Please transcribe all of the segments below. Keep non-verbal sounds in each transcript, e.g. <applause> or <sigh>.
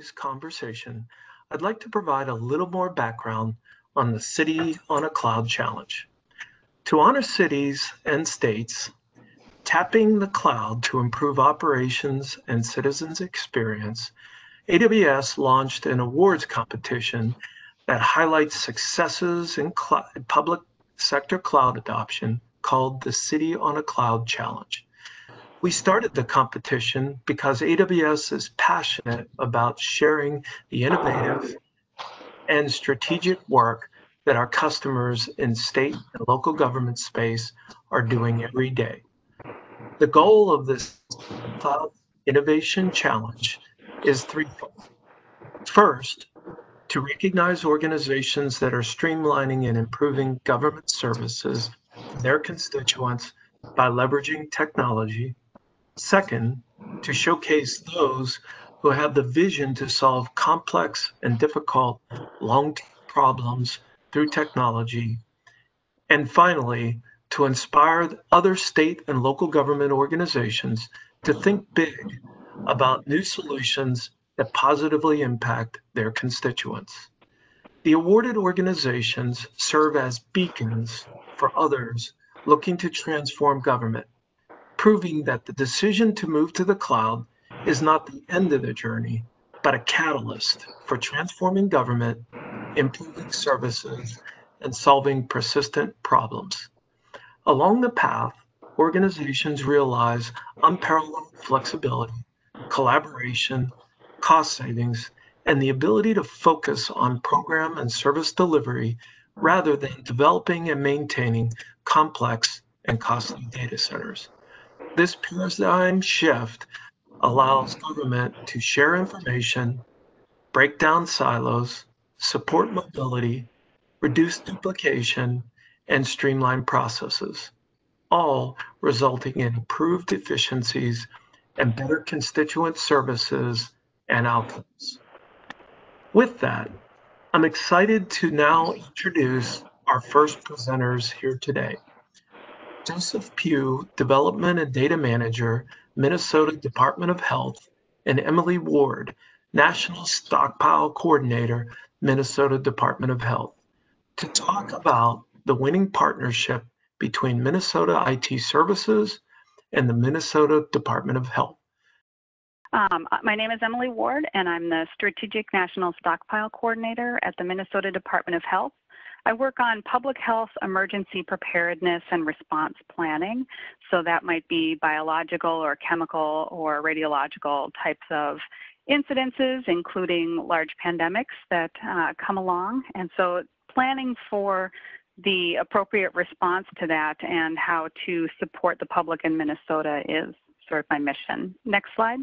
today's conversation, I'd like to provide a little more background on the City on a Cloud Challenge. To honor cities and states tapping the cloud to improve operations and citizens' experience, AWS launched an awards competition that highlights successes in public sector cloud adoption called the City on a Cloud Challenge. We started the competition because AWS is passionate about sharing the innovative and strategic work that our customers in state and local government space are doing every day. The goal of this Cloud Innovation Challenge is threefold. First, to recognize organizations that are streamlining and improving government services their constituents by leveraging technology. Second, to showcase those who have the vision to solve complex and difficult long problems through technology. And finally, to inspire other state and local government organizations to think big about new solutions that positively impact their constituents. The awarded organizations serve as beacons for others looking to transform government proving that the decision to move to the cloud is not the end of the journey, but a catalyst for transforming government, improving services, and solving persistent problems. Along the path, organizations realize unparalleled flexibility, collaboration, cost savings, and the ability to focus on program and service delivery rather than developing and maintaining complex and costly data centers. This paradigm shift allows government to share information, break down silos, support mobility, reduce duplication, and streamline processes, all resulting in improved efficiencies and better constituent services and outcomes. With that, I'm excited to now introduce our first presenters here today. Joseph Pugh, Development and Data Manager, Minnesota Department of Health, and Emily Ward, National Stockpile Coordinator, Minnesota Department of Health, to talk about the winning partnership between Minnesota IT Services and the Minnesota Department of Health. Um, my name is Emily Ward, and I'm the Strategic National Stockpile Coordinator at the Minnesota Department of Health. I work on public health emergency preparedness and response planning. So that might be biological or chemical or radiological types of incidences, including large pandemics that uh, come along. And so planning for the appropriate response to that and how to support the public in Minnesota is sort of my mission. Next slide.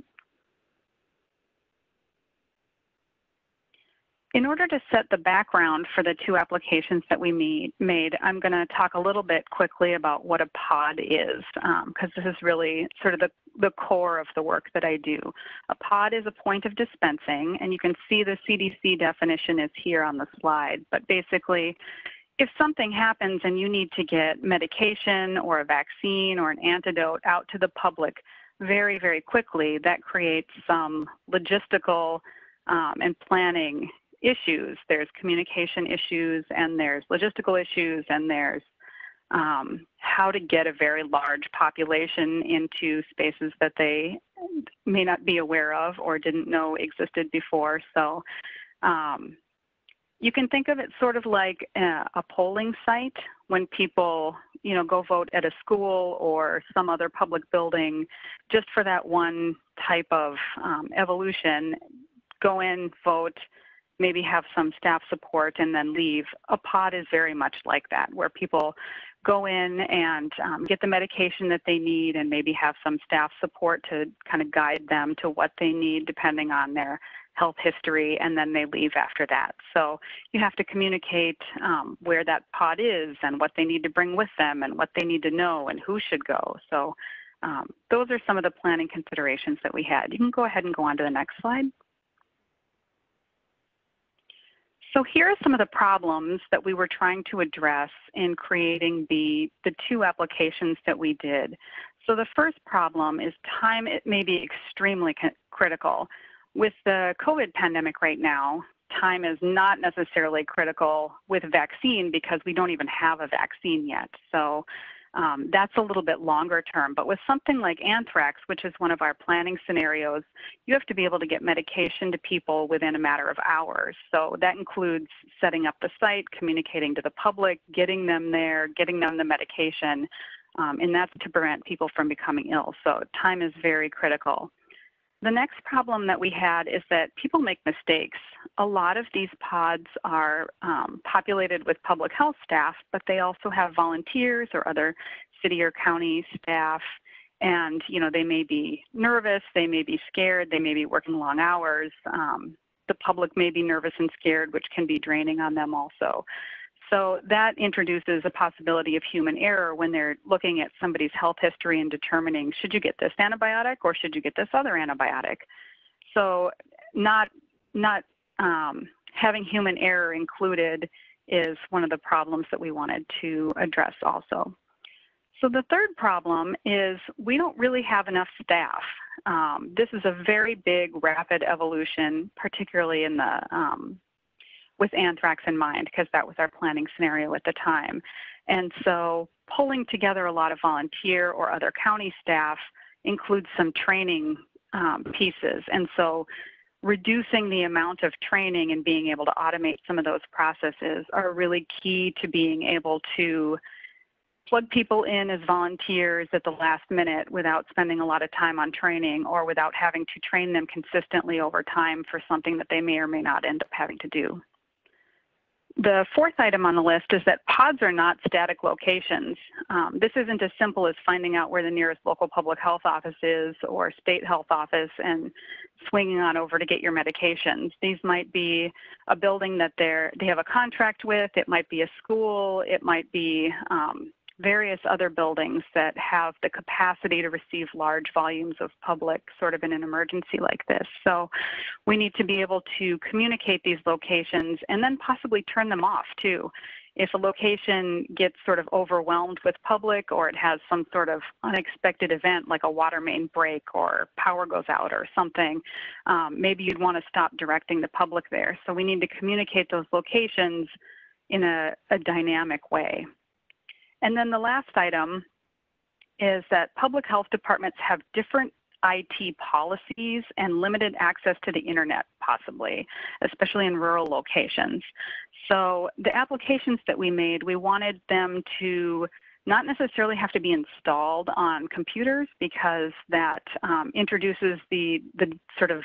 In order to set the background for the two applications that we made, I'm going to talk a little bit quickly about what a pod is, because um, this is really sort of the, the core of the work that I do. A pod is a point of dispensing, and you can see the CDC definition is here on the slide. But basically, if something happens and you need to get medication or a vaccine or an antidote out to the public very, very quickly, that creates some logistical um, and planning issues. There's communication issues, and there's logistical issues, and there's um, how to get a very large population into spaces that they may not be aware of or didn't know existed before. So um, you can think of it sort of like a, polling site when people, you know, go vote at a school or some other public building, just for that one type of um, evolution. Go in, vote, maybe have some staff support and then leave. A pod is very much like that, where people go in and um, get the medication that they need and maybe have some staff support to kind of guide them to what they need depending on their health history, and then they leave after that. So you have to communicate um, where that pod is and what they need to bring with them and what they need to know and who should go. So um, those are some of the planning considerations that we had. You can go ahead and go on to the next slide. So here are some of the problems that we were trying to address in creating the, the two applications that we did. So the first problem is time it may be extremely critical. with the COVID pandemic right now, time is not necessarily critical with vaccine because we don't even have a vaccine yet. So um, that's a little bit longer term. But with something like anthrax, which is one of our planning scenarios, you have to be able to get medication to people within a matter of hours. So that includes setting up the site, communicating to the public, getting them there, getting them the medication, um, and that's to prevent people from becoming ill. So time is very critical. The next problem that we had is that people make mistakes. A lot of these pods are um, populated with public health staff, but they also have volunteers or other city or county staff. And, you know, they may be nervous, they may be scared, they may be working long hours. Um, the public may be nervous and scared, which can be draining on them also. So that introduces a possibility of human error when they're looking at somebody's health history and determining should you get this antibiotic or should you get this other antibiotic. So not not um, having human error included is one of the problems that we wanted to address also. So the third problem is we don't really have enough staff. Um, this is a very big, rapid evolution, particularly in the um, with anthrax in mind because that was our planning scenario at the time. And so pulling together a lot of volunteer or other county staff includes some training um, pieces. And so reducing the amount of training and being able to automate some of those processes are really key to being able to plug people in as volunteers at the last minute without spending a lot of time on training or without having to train them consistently over time for something that they may or may not end up having to do. The fourth item on the list is that pods are not static locations. Um, this isn't as simple as finding out where the nearest local public health office is or state health office and swinging on over to get your medications. These might be a building that they're, they have a contract with, it might be a school, it might be um, various other buildings that have the capacity to receive large volumes of public sort of in an emergency like this. So we need to be able to communicate these locations and then possibly turn them off too. If a location gets sort of overwhelmed with public or it has some sort of unexpected event like a water main break or power goes out or something, um, maybe you'd want to stop directing the public there. So we need to communicate those locations in a, a dynamic way. And then the last item is that public health departments have different IT policies and limited access to the internet, possibly, especially in rural locations. So the applications that we made, we wanted them to not necessarily have to be installed on computers because that um, introduces the, the sort of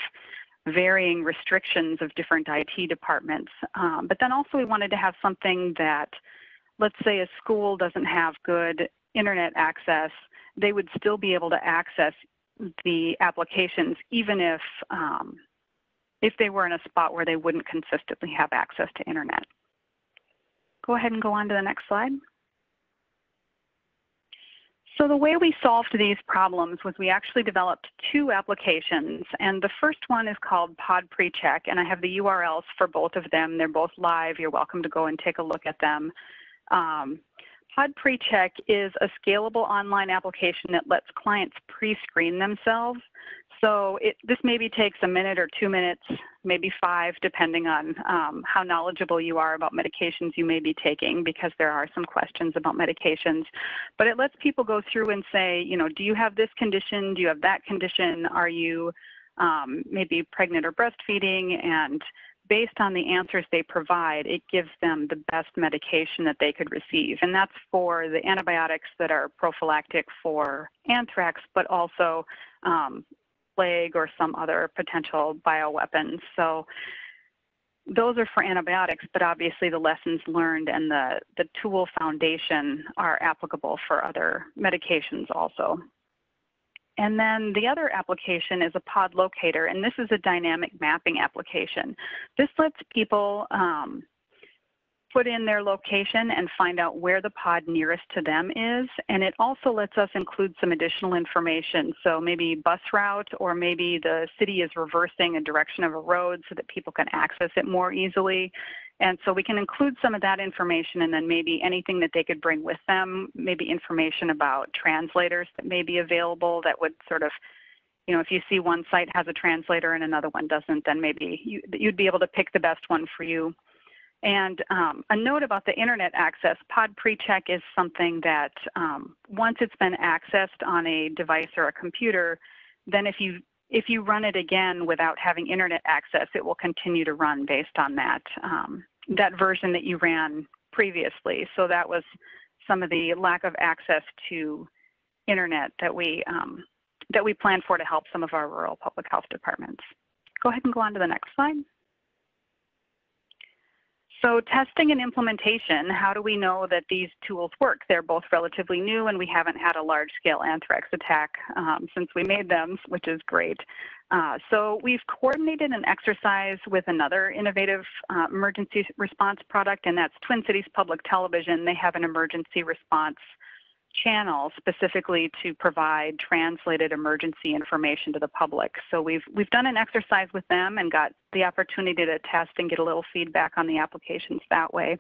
varying restrictions of different IT departments. Um, but then also we wanted to have something that let's say a school doesn't have good internet access, they would still be able to access the applications even if um, if they were in a spot where they wouldn't consistently have access to internet. Go ahead and go on to the next slide. So the way we solved these problems was we actually developed two applications, and the first one is called Pod PreCheck, and I have the URLs for both of them. They're both live. You're welcome to go and take a look at them. Um, Pod PreCheck is a scalable online application that lets clients pre-screen themselves. So it, this maybe takes a minute or two minutes, maybe five, depending on um, how knowledgeable you are about medications you may be taking, because there are some questions about medications. But it lets people go through and say, you know, do you have this condition? Do you have that condition? Are you um, maybe pregnant or breastfeeding? And based on the answers they provide, it gives them the best medication that they could receive. And that's for the antibiotics that are prophylactic for anthrax, but also um, plague or some other potential bioweapons. So those are for antibiotics, but obviously the lessons learned and the, the tool foundation are applicable for other medications also. And then the other application is a pod locator, and this is a dynamic mapping application. This lets people um, put in their location and find out where the pod nearest to them is. And it also lets us include some additional information. So maybe bus route, or maybe the city is reversing a direction of a road so that people can access it more easily. And so we can include some of that information and then maybe anything that they could bring with them, maybe information about translators that may be available that would sort of, you know, if you see one site has a translator and another one doesn't, then maybe you, you'd be able to pick the best one for you. And um, a note about the internet access, Pod pre-check is something that um, once it's been accessed on a device or a computer, then if you if you run it again without having internet access, it will continue to run based on that um, that version that you ran previously. So that was some of the lack of access to internet that we um, that we plan for to help some of our rural public health departments. Go ahead and go on to the next slide. So testing and implementation, how do we know that these tools work? They're both relatively new and we haven't had a large scale anthrax attack um, since we made them, which is great. Uh, so we've coordinated an exercise with another innovative uh, emergency response product and that's Twin Cities Public Television. They have an emergency response channel specifically to provide translated emergency information to the public. So we've we've done an exercise with them and got the opportunity to test and get a little feedback on the applications that way.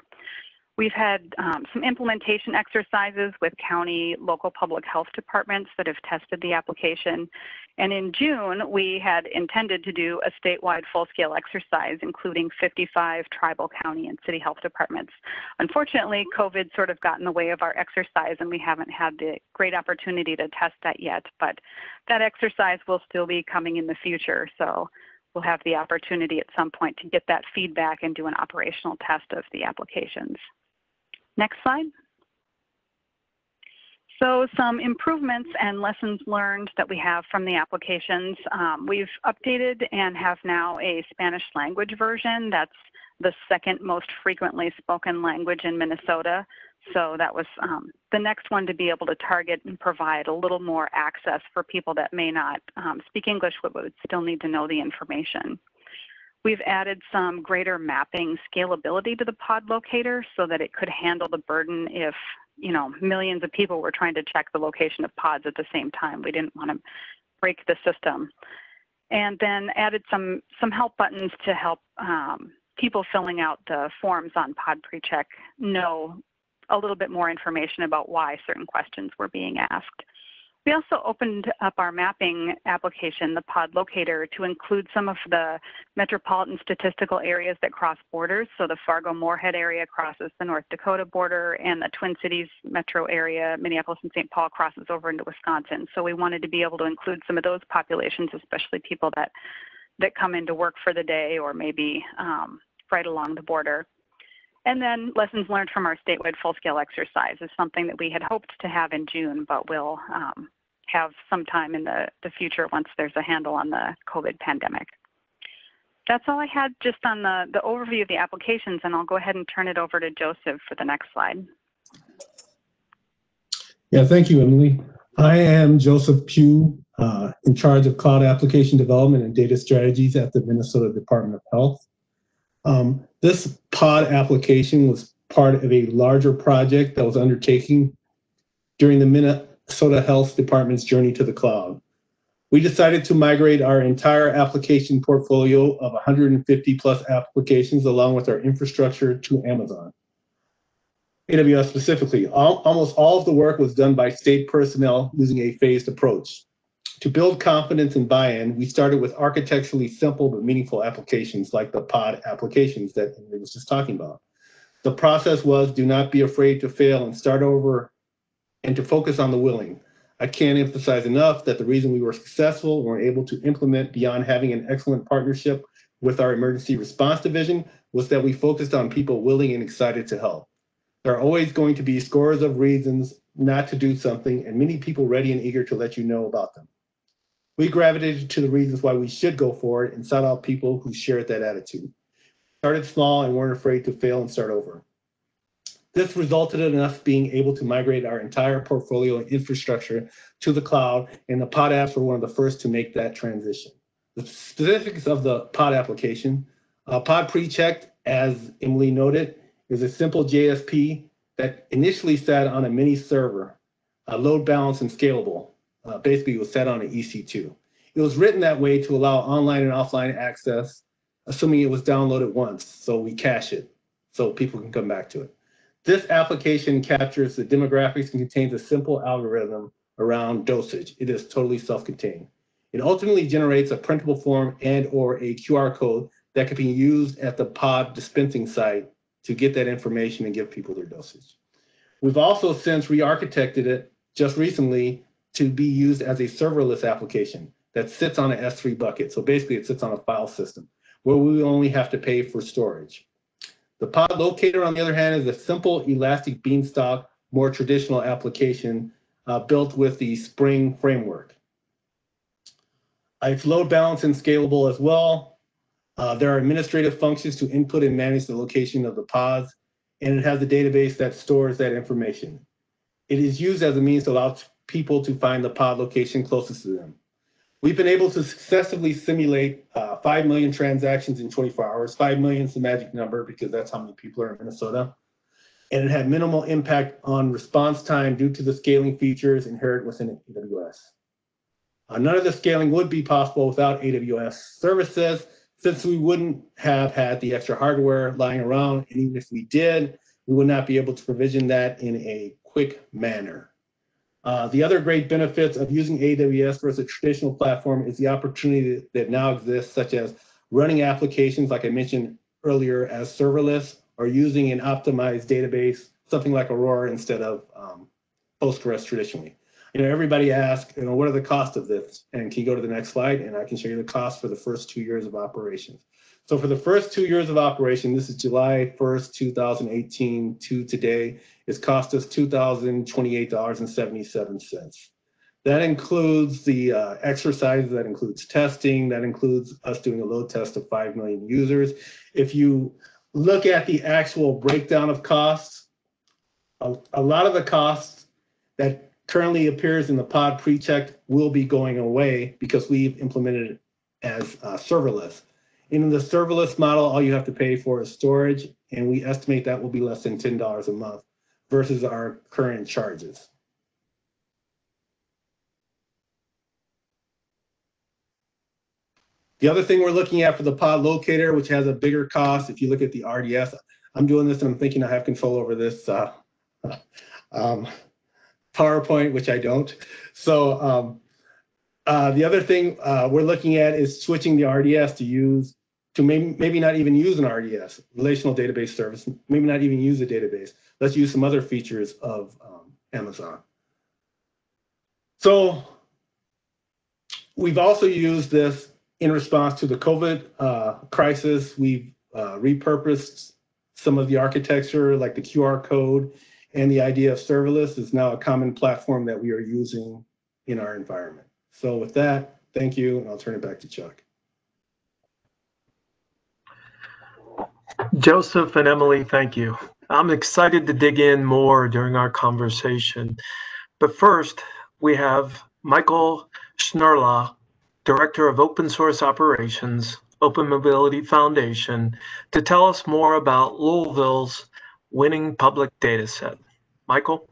We've had um, some implementation exercises with county local public health departments that have tested the application. And in June, we had intended to do a statewide full-scale exercise, including 55 tribal county and city health departments. Unfortunately, COVID sort of got in the way of our exercise and we haven't had the great opportunity to test that yet, but that exercise will still be coming in the future. So we'll have the opportunity at some point to get that feedback and do an operational test of the applications. Next slide. So some improvements and lessons learned that we have from the applications. Um, we've updated and have now a Spanish language version. That's the second most frequently spoken language in Minnesota. So that was um, the next one to be able to target and provide a little more access for people that may not um, speak English but would still need to know the information. We've added some greater mapping scalability to the pod locator so that it could handle the burden if, you know, millions of people were trying to check the location of pods at the same time. We didn't want to break the system. And then added some, some help buttons to help um, people filling out the forms on Pod PreCheck know a little bit more information about why certain questions were being asked. We also opened up our mapping application, the pod locator, to include some of the metropolitan statistical areas that cross borders. So the Fargo-Moorhead area crosses the North Dakota border and the Twin Cities metro area, Minneapolis and St. Paul crosses over into Wisconsin. So we wanted to be able to include some of those populations, especially people that, that come into work for the day or maybe um, right along the border. And then lessons learned from our statewide full-scale exercise is something that we had hoped to have in June, but we'll um, have sometime in the, the future once there's a handle on the COVID pandemic. That's all I had just on the, the overview of the applications, and I'll go ahead and turn it over to Joseph for the next slide. Yeah, thank you, Emily. I am Joseph Pugh, uh, in charge of cloud application development and data strategies at the Minnesota Department of Health. Um, this pod application was part of a larger project that was undertaken during the Minnesota Health Department's journey to the cloud. We decided to migrate our entire application portfolio of 150 plus applications along with our infrastructure to Amazon. AWS specifically, all, almost all of the work was done by state personnel using a phased approach. To build confidence and buy-in, we started with architecturally simple but meaningful applications like the pod applications that we was just talking about. The process was do not be afraid to fail and start over and to focus on the willing. I can't emphasize enough that the reason we were successful and were able to implement beyond having an excellent partnership with our emergency response division was that we focused on people willing and excited to help. There are always going to be scores of reasons not to do something and many people ready and eager to let you know about them. We gravitated to the reasons why we should go forward and sought out people who shared that attitude. Started small and weren't afraid to fail and start over. This resulted in us being able to migrate our entire portfolio and infrastructure to the cloud, and the pod apps were one of the first to make that transition. The specifics of the pod application, uh, pod PreChecked, as Emily noted, is a simple JSP that initially sat on a mini server, uh, load balanced and scalable uh, basically was set on an EC2. It was written that way to allow online and offline access, assuming it was downloaded once. So we cache it so people can come back to it. This application captures the demographics and contains a simple algorithm around dosage. It is totally self-contained. It ultimately generates a printable form and or a QR code that can be used at the pod dispensing site to get that information and give people their dosage. We've also since re-architected it just recently to be used as a serverless application that sits on an S3 bucket. So basically it sits on a file system where we only have to pay for storage. The pod locator, on the other hand, is a simple elastic beanstalk, more traditional application uh, built with the Spring framework. It's load balanced and scalable as well. Uh, there are administrative functions to input and manage the location of the pods, and it has a database that stores that information. It is used as a means to allow people to find the pod location closest to them. We've been able to successfully simulate uh, 5 million transactions in 24 hours. 5 million is the magic number because that's how many people are in Minnesota. And it had minimal impact on response time due to the scaling features inherent within AWS. Uh, none of the scaling would be possible without AWS services since we wouldn't have had the extra hardware lying around. And even if we did, we would not be able to provision that in a quick manner. Uh, the other great benefits of using AWS versus a traditional platform is the opportunity that now exists, such as running applications, like I mentioned earlier, as serverless, or using an optimized database, something like Aurora instead of um, Postgres traditionally. You know, everybody asks, you know, what are the costs of this? And can you go to the next slide? And I can show you the cost for the first two years of operations. So for the first two years of operation, this is July 1st, 2018 to today, it's cost us $2,028.77. That includes the uh, exercises, that includes testing, that includes us doing a load test of 5 million users. If you look at the actual breakdown of costs, a, a lot of the costs that currently appears in the pod pre-check will be going away because we've implemented it as uh, serverless. In the serverless model, all you have to pay for is storage, and we estimate that will be less than $10 a month versus our current charges. The other thing we're looking at for the pod locator, which has a bigger cost, if you look at the RDS, I'm doing this and I'm thinking I have control over this uh, <laughs> um, PowerPoint, which I don't. So um, uh, the other thing uh, we're looking at is switching the RDS to use to maybe, maybe not even use an RDS, relational database service, maybe not even use a database. Let's use some other features of um, Amazon. So we've also used this in response to the COVID uh, crisis. We've uh, repurposed some of the architecture like the QR code and the idea of serverless is now a common platform that we are using in our environment. So with that, thank you, and I'll turn it back to Chuck. Joseph and Emily, thank you. I'm excited to dig in more during our conversation. But first, we have Michael Schnuerle, Director of Open Source Operations, Open Mobility Foundation, to tell us more about Louisville's winning public data set. Michael?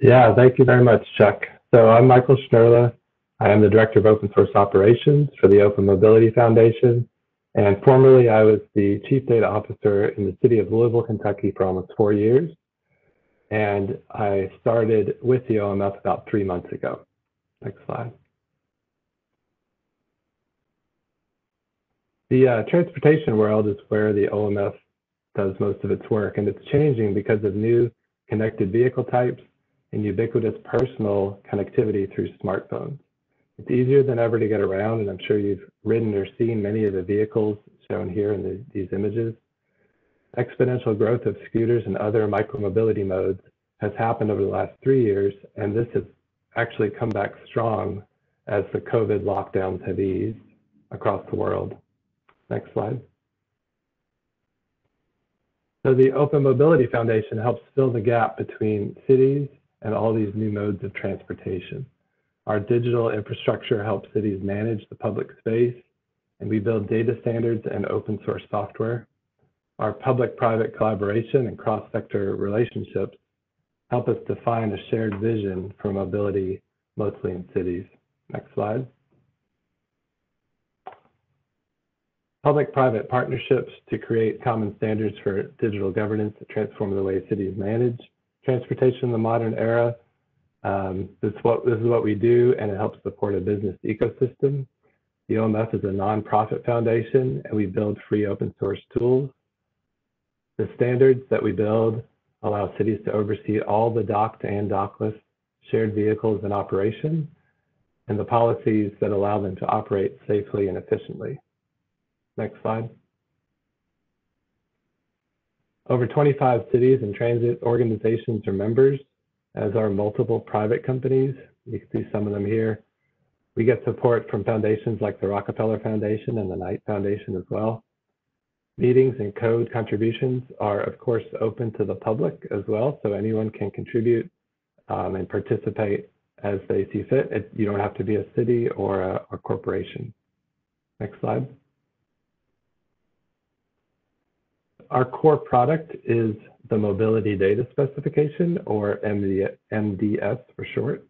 Yeah, thank you very much, Chuck. So I'm Michael Schnuerle. I am the Director of Open Source Operations for the Open Mobility Foundation. And formerly, I was the Chief Data Officer in the city of Louisville, Kentucky for almost four years. And I started with the OMF about three months ago. Next slide. The uh, transportation world is where the OMF does most of its work, and it's changing because of new connected vehicle types and ubiquitous personal connectivity through smartphones. It's easier than ever to get around, and I'm sure you've ridden or seen many of the vehicles shown here in the, these images. Exponential growth of scooters and other micromobility modes has happened over the last three years, and this has actually come back strong as the COVID lockdowns have eased across the world. Next slide. So the Open Mobility Foundation helps fill the gap between cities and all these new modes of transportation. Our digital infrastructure helps cities manage the public space, and we build data standards and open source software. Our public-private collaboration and cross-sector relationships help us define a shared vision for mobility, mostly in cities. Next slide. Public-private partnerships to create common standards for digital governance that transform the way cities manage transportation in the modern era Um, this, is what, this is what we do, and it helps support a business ecosystem. The OMF is a nonprofit foundation, and we build free open source tools. The standards that we build allow cities to oversee all the docked and dockless shared vehicles in operation, and the policies that allow them to operate safely and efficiently. Next slide. Over 25 cities and transit organizations are members, as are multiple private companies. You can see some of them here. We get support from foundations like the Rockefeller Foundation and the Knight Foundation as well. Meetings and code contributions are, of course, open to the public as well, so anyone can contribute um, and participate as they see fit. It, you don't have to be a city or a, a corporation. Next slide. Our core product is the Mobility Data Specification, or MD, MDS for short.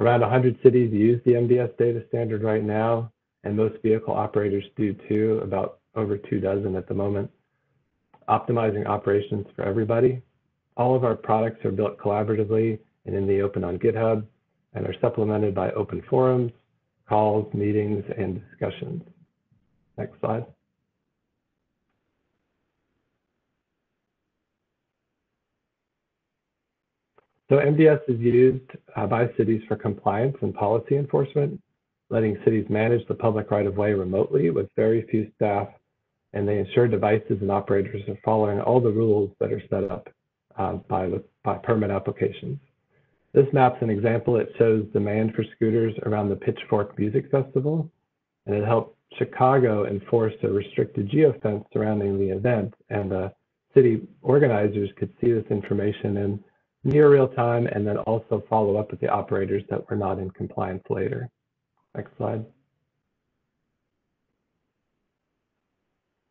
Around 100 cities use the MDS data standard right now, and most vehicle operators do too, about over two dozen at the moment. Optimizing operations for everybody. All of our products are built collaboratively and in the open on GitHub and are supplemented by open forums, calls, meetings, and discussions. Next slide. So MDS is used uh, by cities for compliance and policy enforcement, letting cities manage the public right-of-way remotely with very few staff, and they ensure devices and operators are following all the rules that are set up uh, by, the, by permit applications. This map's an example. It shows demand for scooters around the Pitchfork Music Festival, and it helped Chicago enforce a restricted geofence surrounding the event, and the city organizers could see this information in near real time and then also follow up with the operators that were not in compliance later. Next slide.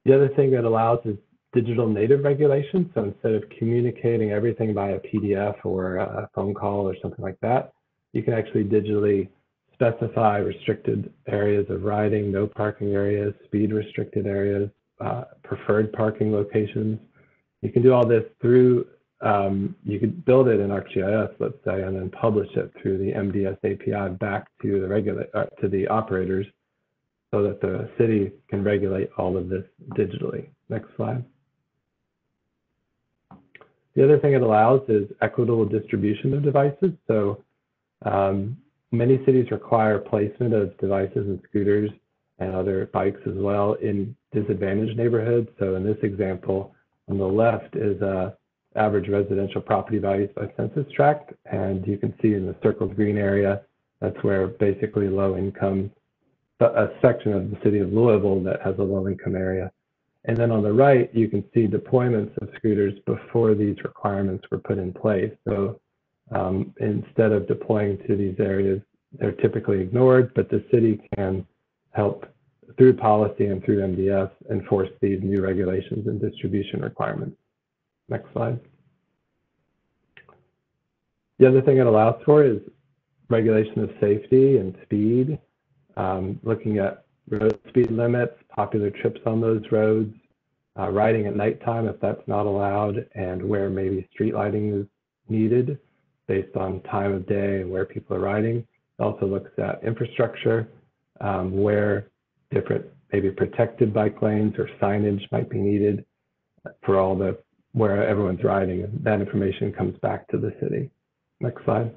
The other thing that allows is digital native regulation. So instead of communicating everything by a PDF or a phone call or something like that, you can actually digitally specify restricted areas of riding, no parking areas, speed restricted areas, uh, preferred parking locations. You can do all this through, um, you could build it in ArcGIS, let's say, and then publish it through the MDS API back to the uh, to the operators so that the city can regulate all of this digitally. Next slide. The other thing it allows is equitable distribution of devices. So um, many cities require placement of devices and scooters and other bikes as well in disadvantaged neighborhoods. So in this example, on the left is uh, average residential property values by census tract. And you can see in the circled green area, that's where basically low income, a section of the city of Louisville that has a low income area and then on the right, you can see deployments of scooters before these requirements were put in place. So um, instead of deploying to these areas, they're typically ignored, but the city can help through policy and through MDS enforce these new regulations and distribution requirements. Next slide. The other thing it allows for is regulation of safety and speed, um, looking at road speed limits, popular trips on those roads, uh, riding at nighttime if that's not allowed, and where maybe street lighting is needed based on time of day and where people are riding. It also looks at infrastructure, um, where different maybe protected bike lanes or signage might be needed for all the where everyone's riding. That information comes back to the city. Next slide.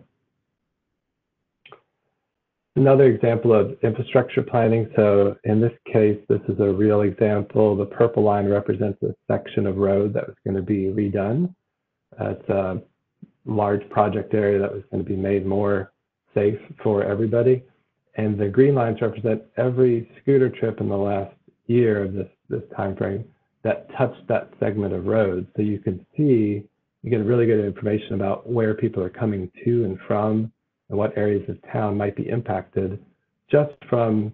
Another example of infrastructure planning. So in this case, this is a real example. The purple line represents a section of road that was going to be redone. It's a large project area that was going to be made more safe for everybody. And the green lines represent every scooter trip in the last year of this, this time frame that touch that segment of road. So you can see, you get really good information about where people are coming to and from and what areas of town might be impacted just from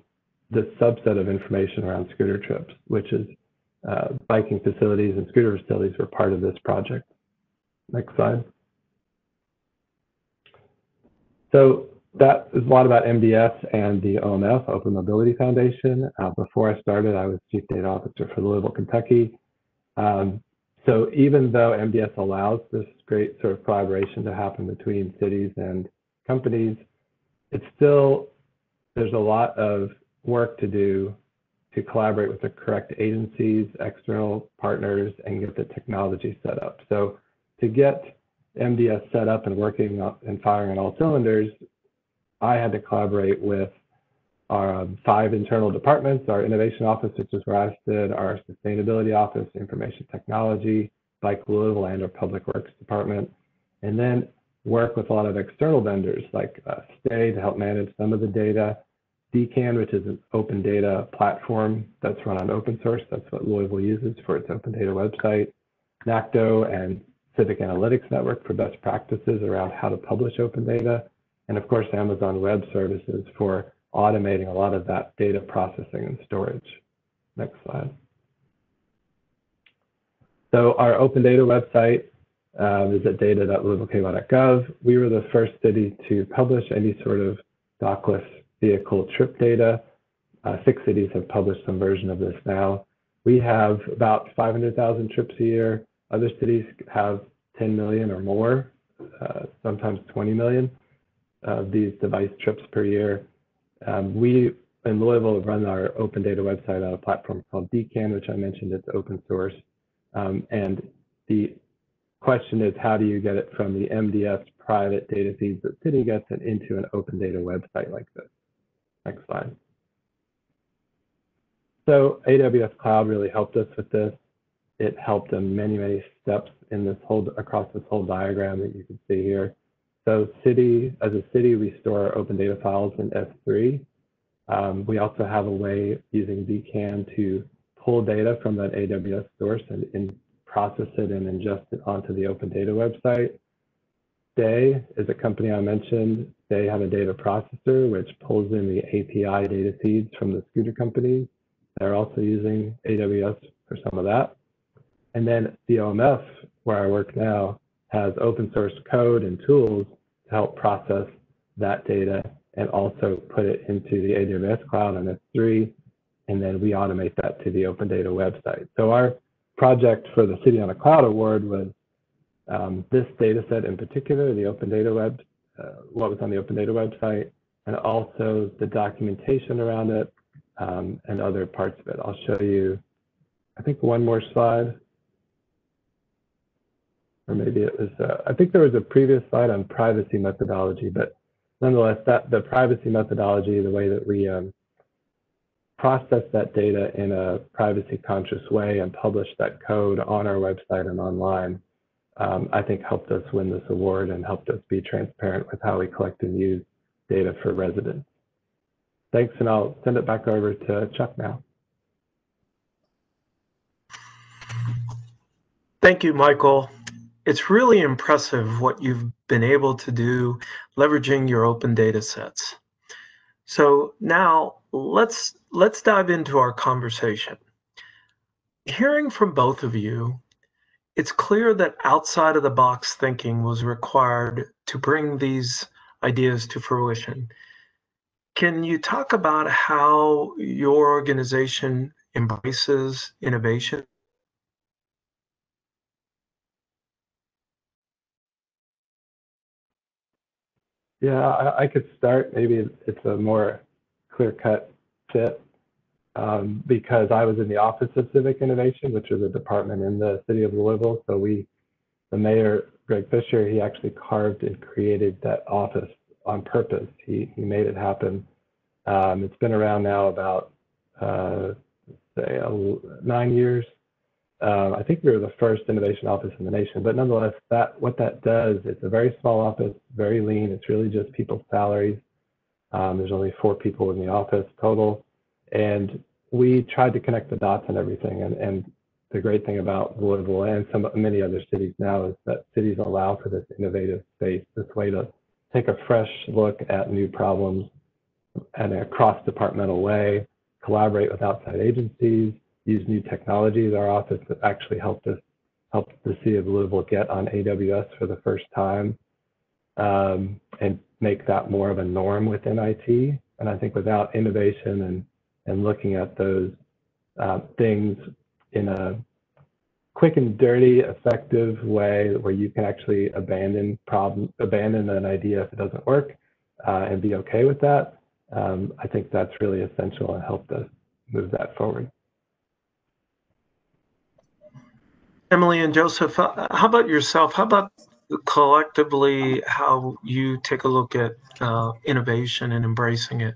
this subset of information around scooter trips, which is uh, biking facilities and scooter facilities were part of this project. Next slide. So that is a lot about MDS and the OMF, Open Mobility Foundation. Uh, before I started, I was Chief Data Officer for Louisville, Kentucky. Um, so even though MDS allows this great sort of collaboration to happen between cities and companies, it's still, there's a lot of work to do to collaborate with the correct agencies, external partners, and get the technology set up. So to get MDS set up and working and firing on all cylinders, I had to collaborate with our um, five internal departments, our innovation office, which is where I stood, our sustainability office, information technology, like Louisville and our public works department, and then work with a lot of external vendors like uh, Stae to help manage some of the data, DKAN, which is an open data platform that's run on open source. That's what Louisville uses for its open data website. NACDO and Civic Analytics Network for best practices around how to publish open data. And of course, Amazon Web Services for automating a lot of that data processing and storage. Next slide. So our open data website um, is at data.louisvilleky.gov. We were the first city to publish any sort of dockless vehicle trip data. Uh, six cities have published some version of this now. We have about 500,000 trips a year. Other cities have 10 million or more, uh, sometimes 20 million of these device trips per year. Um, we in Louisville run our open data website on a platform called DKAN, which I mentioned, it's open source. Um, and the question is, how do you get it from the MDS private data feeds that City gets it into an open data website like this? Next slide. So AWS Cloud really helped us with this. It helped in many, many steps in this whole across this whole diagram that you can see here. So city, as a city, we store open data files in S3. Um, we also have a way using DKAN to pull data from that AWS source and, and process it and ingest it onto the open data website. Day is a company I mentioned. They have a data processor which pulls in the API data feeds from the scooter companies. They're also using AWS for some of that. And then the OMF, where I work now, has open source code and tools to help process that data and also put it into the AWS cloud on S3. And then we automate that to the open data website. So our project for the City on a Cloud Award was um, this data set in particular, the open data web, uh, what was on the open data website, and also the documentation around it um, and other parts of it. I'll show you, I think one more slide or maybe it was, uh, I think there was a previous slide on privacy methodology, but nonetheless, that the privacy methodology, the way that we um, process that data in a privacy conscious way and publish that code on our website and online, um, I think helped us win this award and helped us be transparent with how we collect and use data for residents. Thanks, and I'll send it back over to Chuck now. Thank you, Michael it's really impressive what you've been able to do leveraging your open data sets. So now let's let's dive into our conversation. Hearing from both of you, it's clear that outside of the box thinking was required to bring these ideas to fruition. Can you talk about how your organization embraces innovation Yeah, I, I could start. Maybe it's a more clear-cut fit um, because I was in the Office of Civic Innovation, which is a department in the city of Louisville. So we, the mayor, Greg Fisher, he actually carved and created that office on purpose. He he made it happen. Um, it's been around now about uh, say uh, nine years, um, I think we were the first innovation office in the nation, but nonetheless, that what that does, it's a very small office, very lean. It's really just people's salaries. Um, there's only four people in the office total, and we tried to connect the dots and everything. And, and the great thing about Louisville and some many other cities now is that cities allow for this innovative space, this way to take a fresh look at new problems in a cross-departmental way, collaborate with outside agencies, use new technologies. Our office actually helped us help the city of Louisville get on AWS for the first time um, and make that more of a norm within IT. And I think without innovation and and looking at those uh, things in a quick and dirty, effective way where you can actually abandon problem, abandon an idea if it doesn't work, uh, and be okay with that. Um, I think that's really essential and helped us move that forward. Emily and Joseph, uh, how about yourself? How about collectively how you take a look at uh, innovation and embracing it?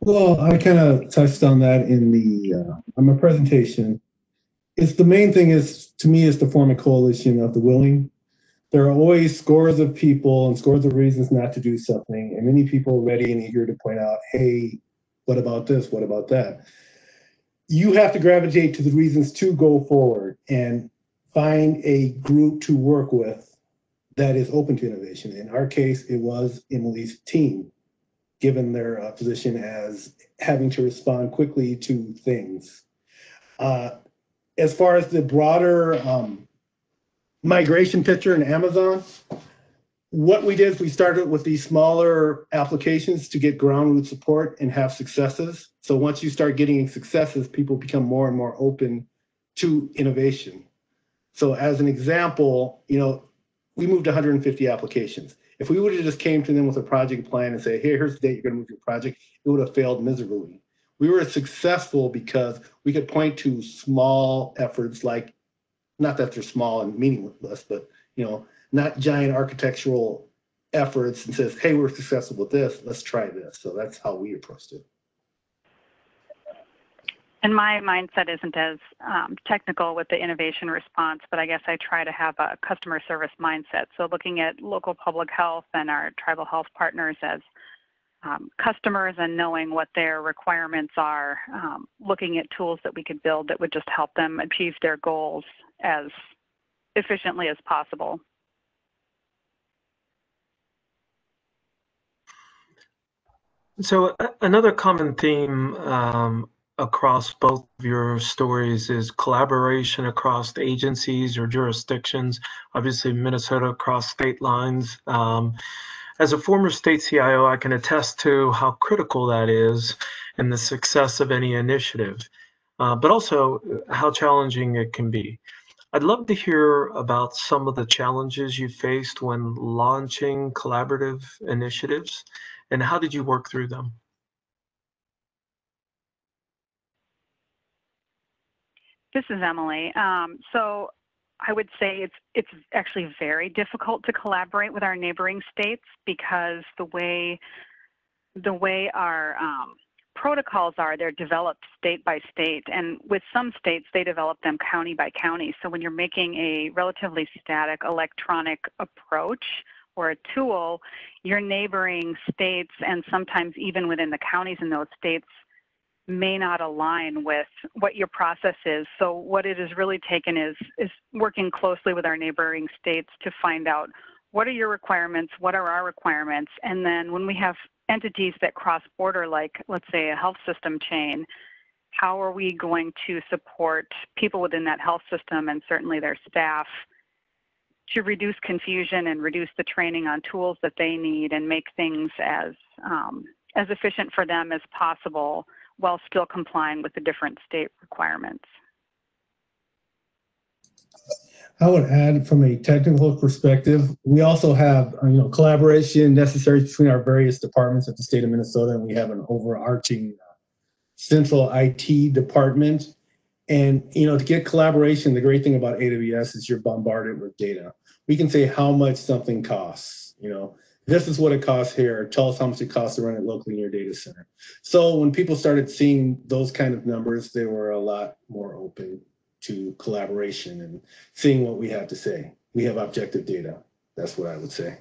Well, I kind of touched on that in the uh, my presentation. It's the main thing is to me is to form a coalition of the willing. There are always scores of people and scores of reasons not to do something, and many people ready and eager to point out, "Hey, what about this? What about that?" You have to gravitate to the reasons to go forward and find a group to work with that is open to innovation. In our case, it was Emily's team given their uh, position as having to respond quickly to things. Uh, as far as the broader um, migration picture in Amazon, what we did is we started with these smaller applications to get ground root support and have successes. So once you start getting successes, people become more and more open to innovation. So as an example, you know, we moved 150 applications. If we would have just came to them with a project plan and say, hey, here's the date you're going to move your project, it would have failed miserably. We were successful because we could point to small efforts like, not that they're small and meaningless, but you know, not giant architectural efforts and says, hey, we're successful with this, let's try this. So that's how we approached it and my mindset isn't as um, technical with the innovation response, but I guess I try to have a customer service mindset. So looking at local public health and our tribal health partners as um, customers and knowing what their requirements are, um, looking at tools that we could build that would just help them achieve their goals as efficiently as possible. So another common theme um, across both of your stories is collaboration across agencies or jurisdictions, obviously Minnesota across state lines. Um, as a former state CIO, I can attest to how critical that is in the success of any initiative, uh, but also how challenging it can be. I'd love to hear about some of the challenges you faced when launching collaborative initiatives and how did you work through them? This is Emily. Um, so I would say it's it's actually very difficult to collaborate with our neighboring states because the way the way our um, protocols are, they're developed state by state, and with some states they develop them county by county. So when you're making a relatively static electronic approach or a tool, your neighboring states and sometimes even within the counties in those states may not align with what your process is. So what it has really taken is is working closely with our neighboring states to find out what are your requirements, what are our requirements, and then when we have entities that cross border, like let's say a health system chain, how are we going to support people within that health system and certainly their staff to reduce confusion and reduce the training on tools that they need and make things as um, as efficient for them as possible while still complying with the different state requirements. I would add from a technical perspective, we also have uh, you know collaboration necessary between our various departments at the state of Minnesota, and we have an overarching uh, central IT department. And you know, to get collaboration, the great thing about AWS is you're bombarded with data. We can say how much something costs. You know, this is what it costs here. Tell us how much it costs to run it locally in your data center. So when people started seeing those kind of numbers, they were a lot more open to collaboration and seeing what we have to say. We have objective data. That's what I would say.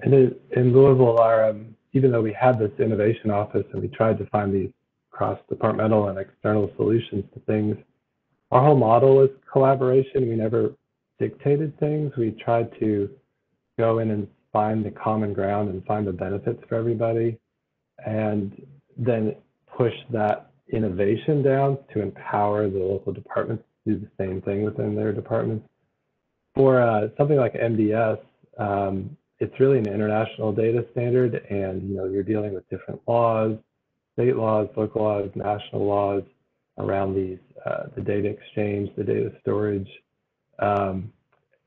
And in Louisville, our, um, even though we had this innovation office and we tried to find these cross-departmental and external solutions to things, our whole model is collaboration. We never dictated things. We tried to go in and find the common ground and find the benefits for everybody and then push that innovation down to empower the local departments to do the same thing within their departments. For uh, something like MDS, um, it's really an international data standard and you know you're dealing with different laws, state laws, local laws, national laws. around these, uh, the data exchange, the data storage, um,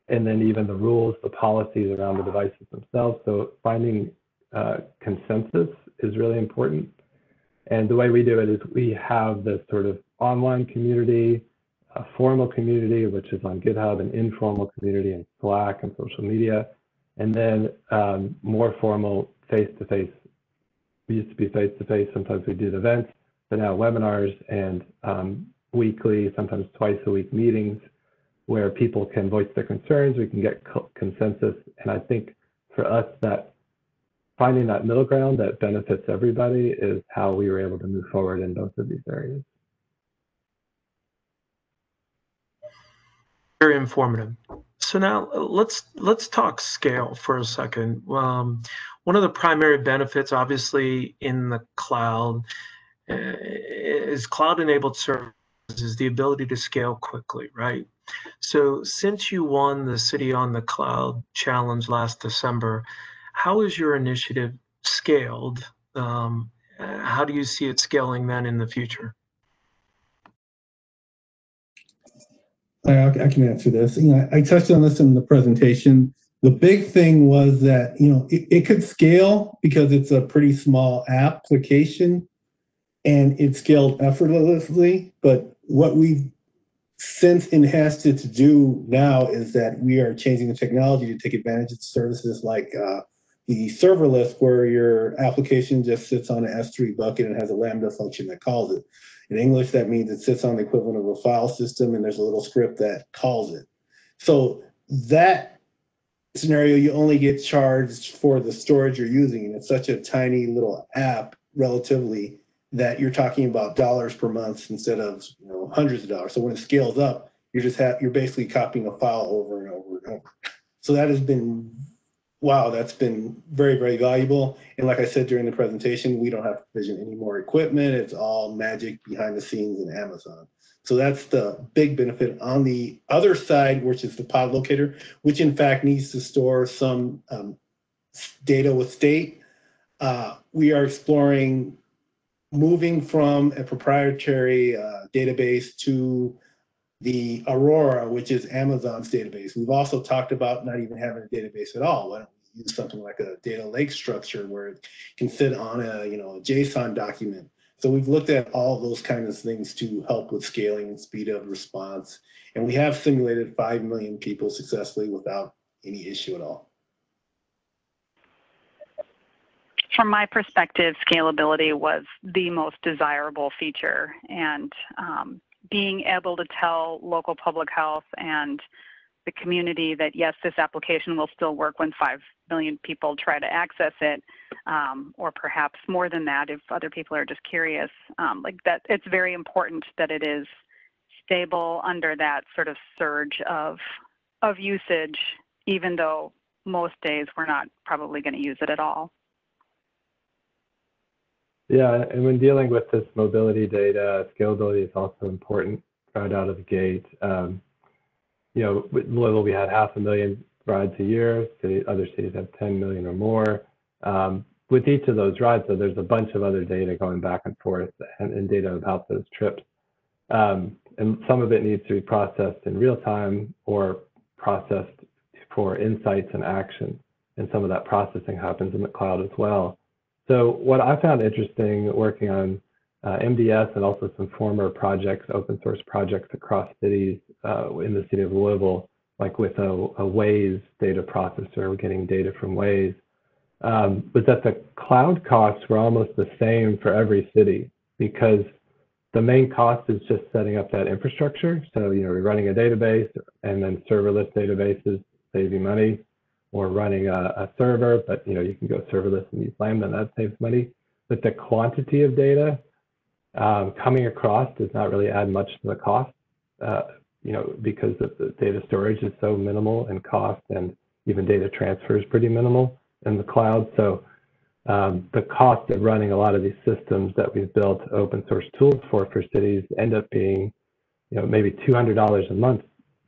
and then even the rules, the policies around the devices themselves. So finding uh, consensus is really important. And the way we do it is we have this sort of online community, a formal community, which is on GitHub, an informal community in Slack and social media, and then um, more formal face-to-face. We used to be face-to-face. Sometimes we did events, but now webinars and um, weekly, sometimes twice a week meetings where people can voice their concerns. We can get consensus. And I think for us, that finding that middle ground that benefits everybody is how we were able to move forward in both of these areas. Very informative. So now let's let's talk scale for a second. Um, one of the primary benefits, obviously, in the cloud uh, is cloud-enabled services the ability to scale quickly, right? So since you won the City on the Cloud challenge last December, how is your initiative scaled? Um, how do you see it scaling then in the future? I, can answer this. You know, I, I touched on this in the presentation. The big thing was that you know it, it could scale because it's a pretty small application and it scaled effortlessly. But what we've since enhanced it to do now is that we are changing the technology to take advantage of services like uh, the serverless, where your application just sits on an S3 bucket and has a Lambda function that calls it. In English, that means it sits on the equivalent of a file system and there's a little script that calls it. So that scenario, you only get charged for the storage you're using. And it's such a tiny little app relatively that you're talking about dollars per month instead of you know hundreds of dollars. So when it scales up, you're just have you're basically copying a file over and over and over. So that has been wow, that's been very, very valuable. And like I said during the presentation, we don't have to provision any more equipment. It's all magic behind the scenes in Amazon. So that's the big benefit. On the other side, which is the pod locator, which in fact needs to store some um, data with state, uh, we are exploring moving from a proprietary uh, database to the Aurora, which is Amazon's database. We've also talked about not even having a database at all. Why don't we use something like a data lake structure where it can sit on a you know a JSON document? So we've looked at all those kinds of things to help with scaling and speed of response. And we have simulated 5 million people successfully without any issue at all. from my perspective, scalability was the most desirable feature. And um, being able to tell local public health and the community that yes, this application will still work when 5 million people try to access it, um, or perhaps more than that if other people are just curious. Um, like that, it's very important that it is stable under that sort of surge of, of usage, even though most days we're not probably going to use it at all. Yeah, and when dealing with this mobility data, scalability is also important right out of the gate. Um, you know, with Louisville, we had half a million rides a year. City, other cities have 10 million or more. Um, with each of those rides, though, there's a bunch of other data going back and forth and, and data about those trips. Um, and some of it needs to be processed in real time or processed for insights and action. And some of that processing happens in the cloud as well. So what I found interesting working on uh, MDS and also some former projects, open source projects across cities uh, in the city of Louisville, like with a, a Waze data processor, getting data from Waze, um, was that the cloud costs were almost the same for every city because the main cost is just setting up that infrastructure. So, you know, we're running a database and then serverless databases save you money or running a, a, server, but you know you can go serverless and use Lambda, and that saves money. But the quantity of data um, coming across does not really add much to the cost, uh, you know, because the data storage is so minimal in cost, and even data transfer is pretty minimal in the cloud. So um, the cost of running a lot of these systems that we've built open source tools for for cities end up being, you know, maybe $200 a month,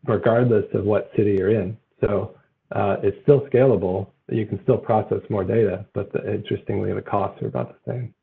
regardless of what city you're in. So uh, still scalable. You can still process more data, but the, interestingly, the costs are about the same.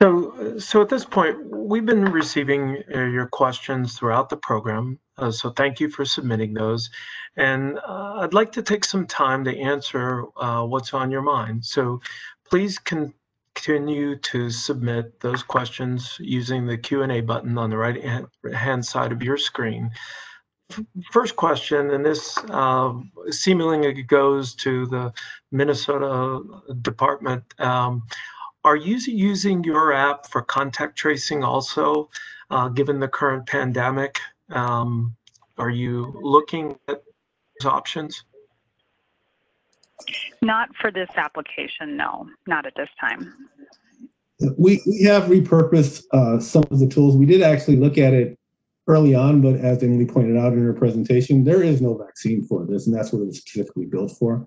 So, so at this point, we've been receiving uh, your questions throughout the program. Uh, so thank you for submitting those. And uh, I'd like to take some time to answer uh, what's on your mind. So please con continue to submit those questions using the Q&A button on the right hand side of your screen. First question, and this uh, seemingly goes to the Minnesota Department. Um, are you using your app for contact tracing also, uh, given the current pandemic? Um, are you looking at those options? Not for this application, no, not at this time. We, we have repurposed uh, some of the tools. We did actually look at it early on, but as Emily pointed out in her presentation, there is no vaccine for this, and that's what it was specifically built for.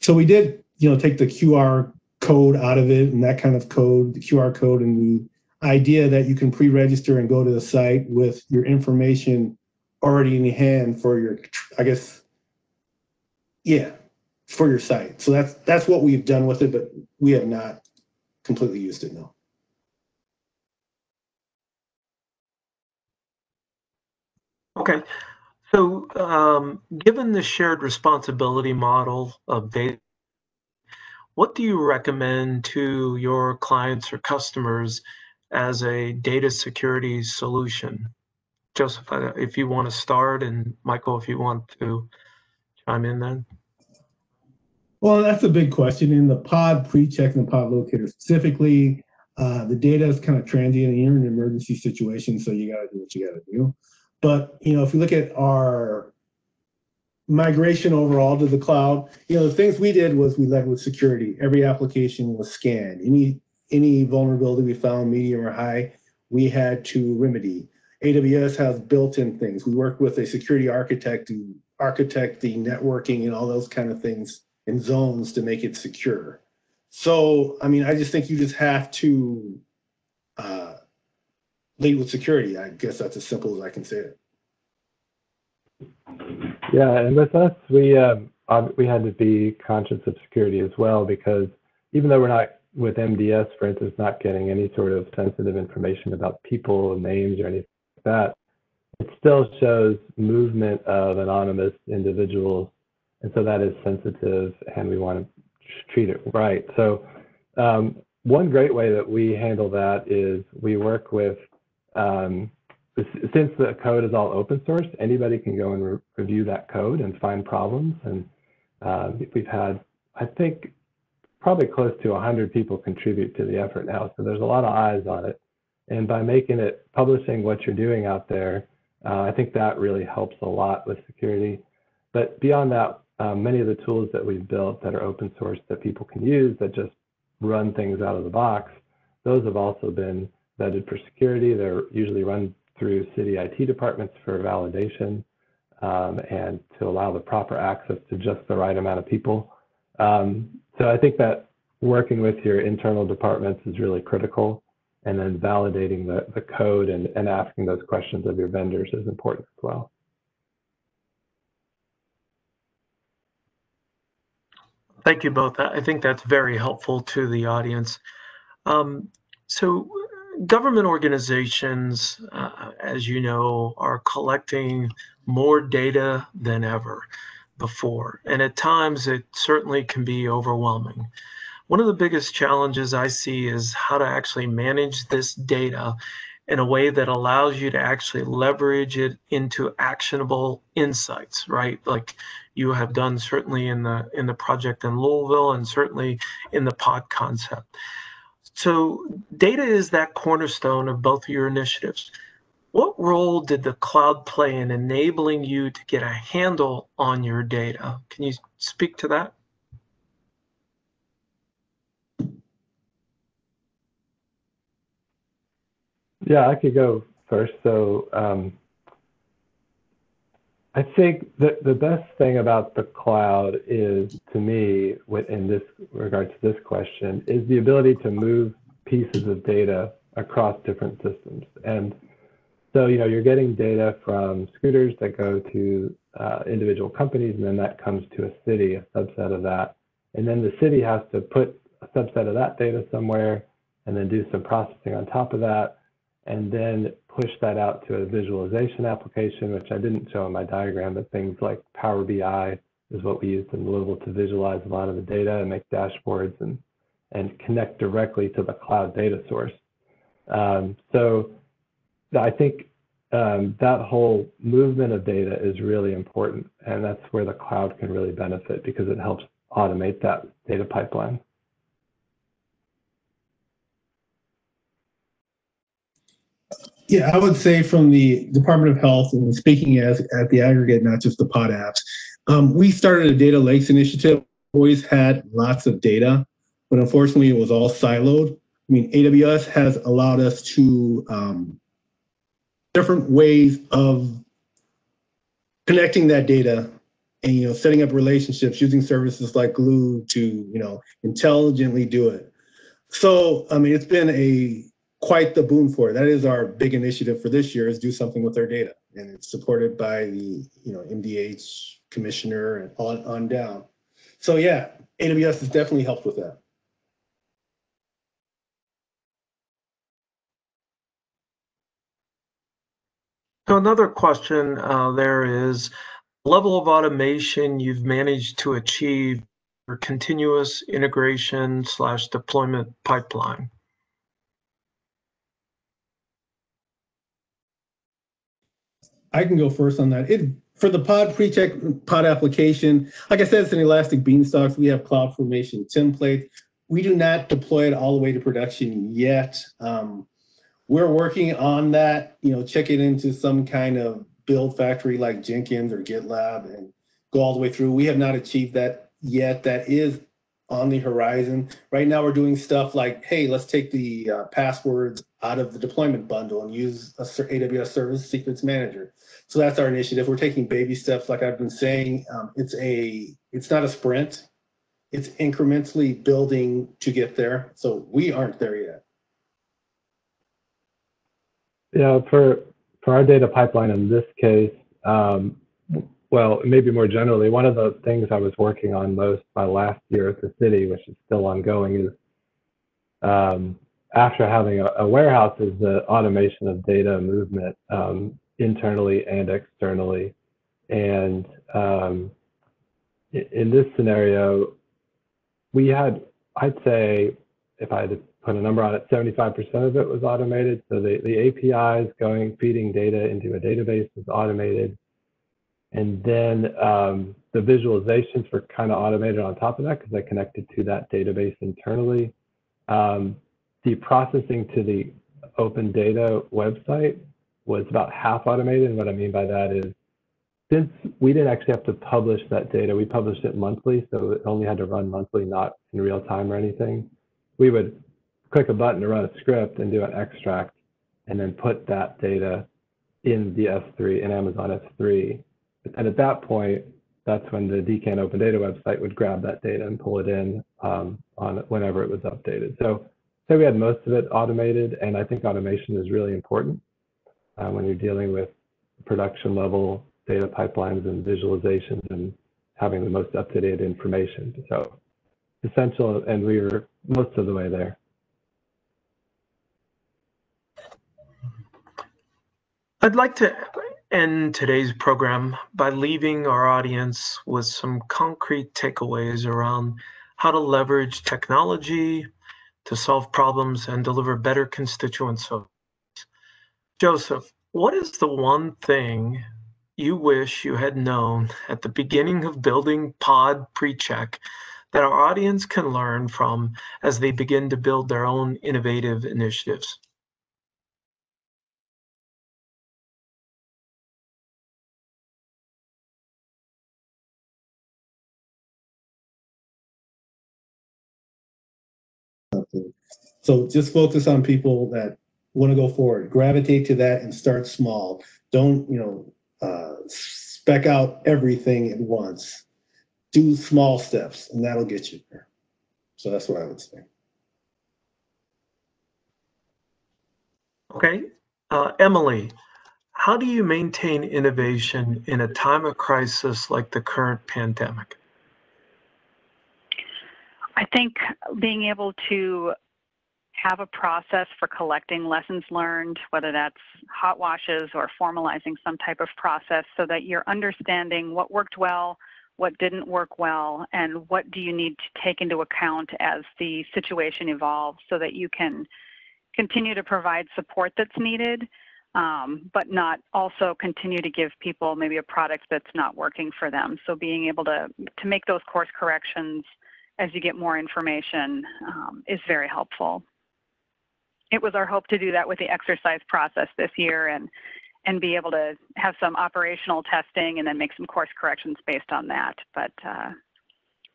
So we did, you know, take the QR code out of it and that kind of code, the QR code, and the idea that you can pre-register and go to the site with your information already in hand for your, I guess, yeah, for your site. So that's that's what we've done with it, but we have not completely used it. No. Okay. So, um, given the shared responsibility model of data, what do you recommend to your clients or customers as a data security solution? Joseph, if you want to start, and Michael, if you want to chime in then. Well, that's a big question. In the pod pre-check and the pod locator specifically, uh, the data is kind of transient. You're in an emergency situation, so you got to do what you got to do. But you know, if you look at our migration overall to the cloud, you know, the things we did was we led with security. Every application was scanned. Any any vulnerability we found, medium or high, we had to remedy. AWS has built-in things. We worked with a security architect to architect the networking and all those kind of things in zones to make it secure. So, I mean, I just think you just have to uh, lead with security. I guess that's as simple as I can say it. Yeah, and with us, we um, we had to be conscious of security as well because even though we're not with MDS, for instance, not getting any sort of sensitive information about people, names, or anything like that, it still shows movement of anonymous individuals, and so that is sensitive, and we want to treat it right. So um, one great way that we handle that is we work with um, since the code is all open source, anybody can go and re review that code and find problems. And uh, we've had, I think, probably close to 100 people contribute to the effort now. So there's a lot of eyes on it. And by making it, publishing what you're doing out there, uh, I think that really helps a lot with security. But beyond that, um, many of the tools that we've built that are open source that people can use that just run things out of the box, those have also been vetted for security. They're usually run through city IT departments for validation um, and to allow the proper access to just the right amount of people. Um, so I think that working with your internal departments is really critical and then validating the, the code and, and asking those questions of your vendors is important as well. Thank you both. I think that's very helpful to the audience. Um, so government organizations, uh, as you know, are collecting more data than ever before. And at times it certainly can be overwhelming. One of the biggest challenges I see is how to actually manage this data in a way that allows you to actually leverage it into actionable insights, right? Like you have done certainly in the in the project in Louisville and certainly in the pod concept. So data is that cornerstone of both of your initiatives. What role did the cloud play in enabling you to get a handle on your data? Can you speak to that? Yeah, I could go first. So um, I think that the best thing about the cloud is, to me, in this regard to this question, is the ability to move pieces of data across different systems. And so, you know, you're getting data from scooters that go to uh, individual companies, and then that comes to a city, a subset of that. And then the city has to put a subset of that data somewhere, and then do some processing on top of that, and then push that out to a visualization application, which I didn't show in my diagram, but things like Power BI is what we used in Louisville to visualize a lot of the data and make dashboards and, and connect directly to the cloud data source. Um, so I think um, that whole movement of data is really important. And that's where the cloud can really benefit because it helps automate that data pipeline. Yeah, I would say from the Department of Health and speaking as at the aggregate, not just the pod apps, um, we started a data lakes initiative. Always had lots of data, but unfortunately, it was all siloed. I mean, AWS has allowed us to um, different ways of connecting that data and you know setting up relationships using services like glue to you know intelligently do it so i mean it's been a quite the boon for it. that is our big initiative for this year is do something with our data and it's supported by the you know mdh commissioner and on on down so yeah aws has definitely helped with that So another question uh, there is level of automation you've managed to achieve for continuous integration slash deployment pipeline. I can go first on that. It for the pod pre-check pod application, like I said, it's an elastic beanstalk. We have cloud formation template. We do not deploy it all the way to production yet. Um, we're working on that, you know, check it into some kind of build factory like Jenkins or GitLab and go all the way through. We have not achieved that yet. That is on the horizon. Right now, we're doing stuff like, hey, let's take the uh, passwords out of the deployment bundle and use a AWS Service Secrets Manager. So that's our initiative. We're taking baby steps, like I've been saying. Um, it's a, it's not a sprint. It's incrementally building to get there. So we aren't there yet. Yeah, for for our data pipeline in this case, um, well, maybe more generally, one of the things I was working on most my last year at the city, which is still ongoing, is um, after having a, a, warehouse, is the automation of data movement um, internally and externally. And um, in this scenario, we had, I'd say, if I had to put a number on it, 75% of it was automated. So the, the APIs going, feeding data into a database was automated. And then um, the visualizations were kind of automated on top of that because I connected to that database internally. Um, the processing to the open data website was about half automated. And what I mean by that is since we didn't actually have to publish that data, we published it monthly. So it only had to run monthly, not in real time or anything. We would click a button to run a script and do an extract and then put that data in the S3 in Amazon S3. And at that point, that's when the DKAN Open Data website would grab that data and pull it in um, on whenever it was updated. So say we had most of it automated, and I think automation is really important uh, when you're dealing with production level data pipelines and visualizations and having the most up-to-date information. So essential, and we were most of the way there. I'd like to end today's program by leaving our audience with some concrete takeaways around how to leverage technology to solve problems and deliver better constituent service. Joseph, what is the one thing you wish you had known at the beginning of building Pod PreCheck that our audience can learn from as they begin to build their own innovative initiatives? So just focus on people that want to go forward. Gravitate to that and start small. Don't, you know, uh, spec out everything at once. Do small steps, and that'll get you there. So that's what I would say. Okay. Uh, Emily, how do you maintain innovation in a time of crisis like the current pandemic? I think being able to have a process for collecting lessons learned, whether that's hot washes or formalizing some type of process so that you're understanding what worked well, what didn't work well, and what do you need to take into account as the situation evolves so that you can continue to provide support that's needed, um, but not also continue to give people maybe a product that's not working for them. So being able to, to make those course corrections as you get more information um, is very helpful it was our hope to do that with the exercise process this year and and be able to have some operational testing and then make some course corrections based on that. But uh,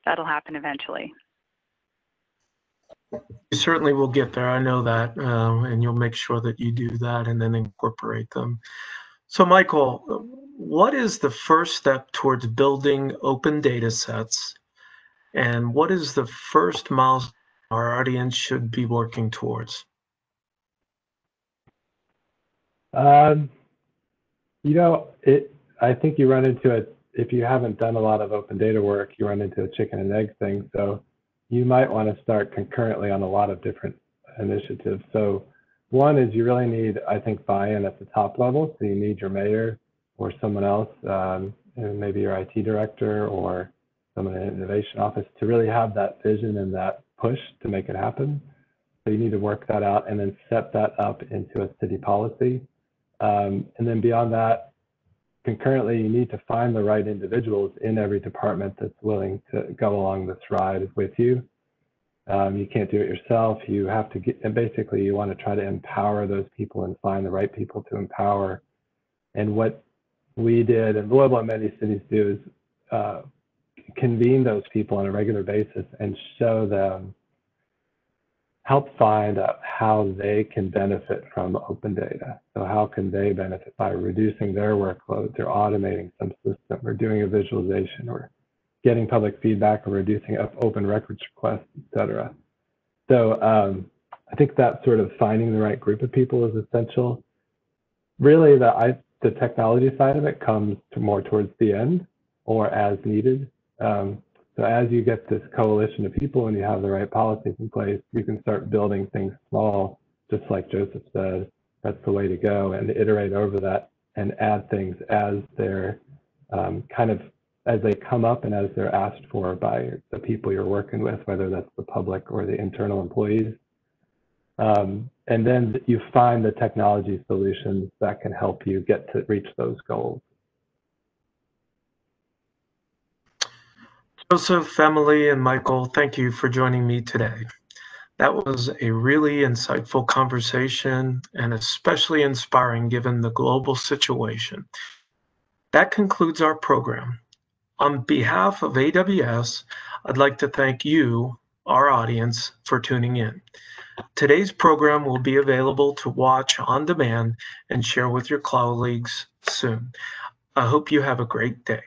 that'll happen eventually. You certainly will get there. I know that, uh, and you'll make sure that you do that and then incorporate them. So, Michael, what is the first step towards building open data sets, and what is the first milestone our audience should be working towards? Um, you know, it. I think you run into it if you haven't done a lot of open data work. You run into a chicken and egg thing. So you might want to start concurrently on a lot of different initiatives. So one is you really need, I think, buy-in at the top level. So you need your mayor or someone else, um, maybe your IT director or someone in the innovation office to really have that vision and that push to make it happen. So you need to work that out and then set that up into a city policy. Um, and then beyond that, concurrently, you need to find the right individuals in every department that's willing to go along this ride with you. Um, you can't do it yourself. You have to get, and basically, you want to try to empower those people and find the right people to empower. And what we did, and what many cities do, is uh, convene those people on a regular basis and show them help find out how they can benefit from open data. So how can they benefit by reducing their workloads or automating some system or doing a visualization or getting public feedback or reducing open records requests, et cetera. So um, I think that sort of finding the right group of people is essential. Really, the, I, the technology side of it comes to more towards the end or as needed. Um, so as you get this coalition of people and you have the right policies in place, you can start building things small, just like Joseph said. That's the way to go and iterate over that and add things as they're um, kind of as they come up and as they're asked for by the people you're working with, whether that's the public or the internal employees. Um, and then you find the technology solutions that can help you get to reach those goals. Joseph, Emily, and Michael, thank you for joining me today. That was a really insightful conversation and especially inspiring given the global situation. That concludes our program. On behalf of AWS, I'd like to thank you, our audience, for tuning in. Today's program will be available to watch on demand and share with your colleagues soon. I hope you have a great day.